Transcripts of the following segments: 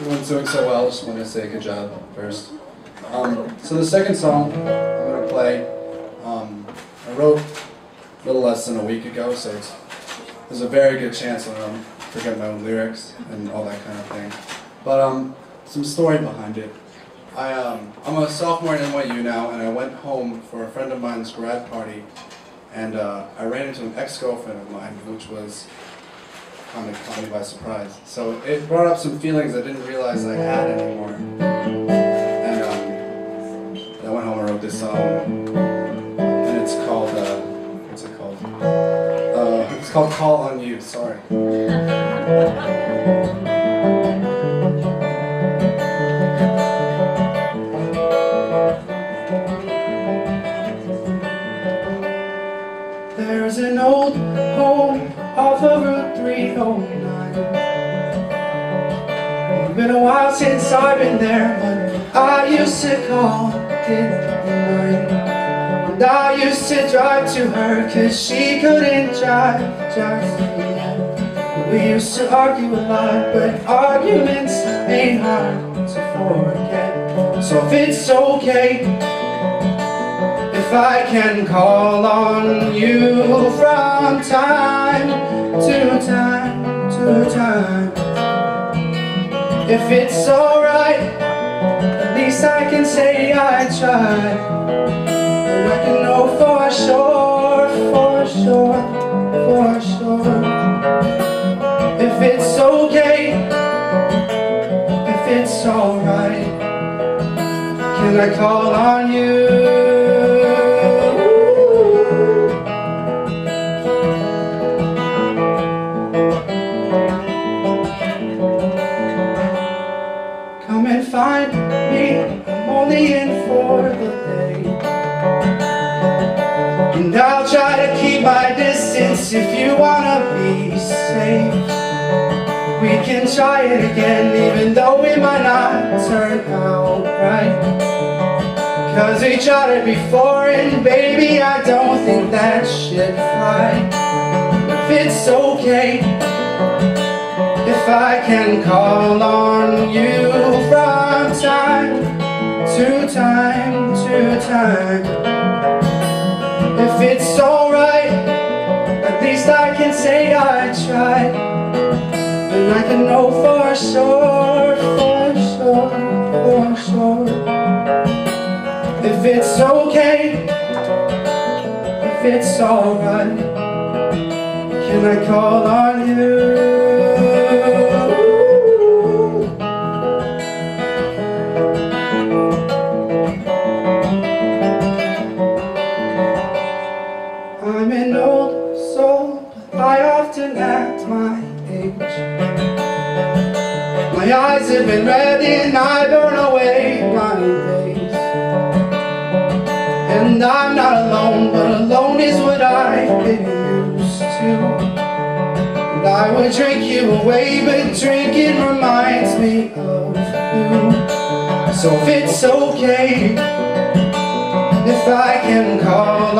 everyone's doing so well. Just want to say good job first. Um, so the second song I'm gonna play, um, I wrote a little less than a week ago, so there's a very good chance that I'm forgetting my own lyrics and all that kind of thing. But um, some story behind it. I um, I'm a sophomore at NYU now, and I went home for a friend of mine's grad party, and uh, I ran into an ex-girlfriend of mine, which was kind of caught me by surprise. So it brought up some feelings I didn't realize I had anymore. And um, I went home and wrote this song, and it's called, uh, what's it called? Uh, it's called Call on You, sorry. 309 It's been a while since I've been there But I used to call it mine And I used to drive to her Cause she couldn't drive just yet. We used to argue a lot But arguments ain't hard to forget. So if it's okay if I can call on you from time time to time. If it's alright, at least I can say I tried. And I can know for sure, for sure, for sure. If it's okay, if it's alright Can I call on you? Find me, I'm only in for the day. And I'll try to keep my distance if you wanna be safe. We can try it again even though we might not turn out right. Cause we tried it before and baby I don't think that should fly. If it's okay if I can call on you from time to time to time. If it's alright, at least I can say I tried. And I can know for sure, for sure, for sure. If it's okay, if it's alright Can I call on you? I often act my age. My eyes have been red and I burn away my days. And I'm not alone, but alone is what I've been used to. And I would drink you away, but drinking reminds me of you. So if it's okay if I can call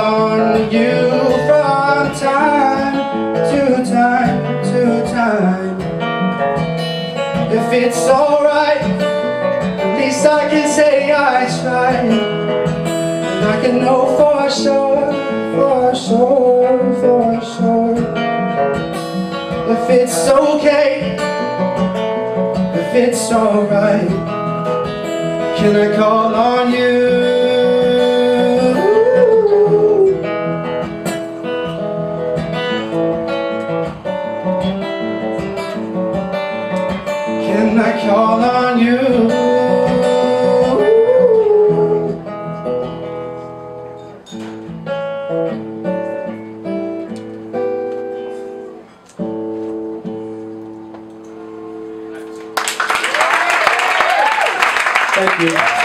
it's alright, at least I can say I tried. And I can know for sure, for sure, for sure. If it's okay, if it's alright Can I call on call on you? Thank you.